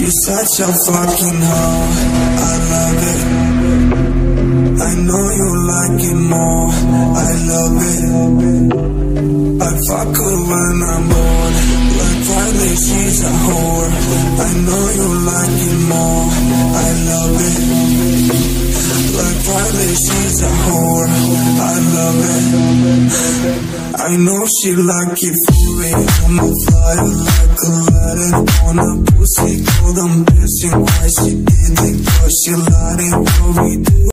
You're such a fucking hoe. I love it. I know you like it more. I love it. I fuck her when I'm bored. Like Friday, she's a whore. I know you like it more. I love it. Like Friday, she's a whore. I love it. I know she like it for me. I'm a fire like a Aladdin on a pussy. Told I'm bitching why she did it.